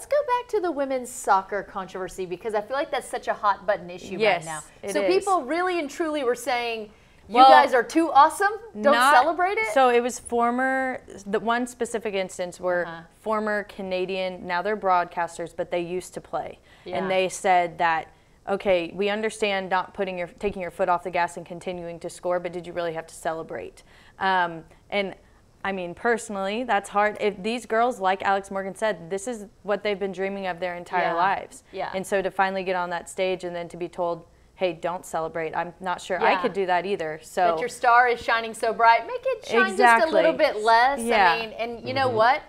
let's go back to the women's soccer controversy because I feel like that's such a hot button issue Yes, right now. it so is. people really and truly were saying, "You Well, guys are too awesome. Don't Not- celebrate it." So it was former, the one specific instance where Uh-huh. former Canadian, now they're broadcasters, but they used to play. Yeah. And they said that, okay, we understand not putting your, taking your foot off the gas and continuing to score, but did you really have to celebrate? Um, and I mean, personally, that's hard. If these girls, like Alex Morgan said, this is what they've been dreaming of their entire Yeah. lives. Yeah. And so to finally get on that stage and then to be told, hey, don't celebrate, I'm not sure I could do that either. So that your star is shining so bright, make it shine just a little bit less. Yeah. I mean, and you mm-hmm. know what?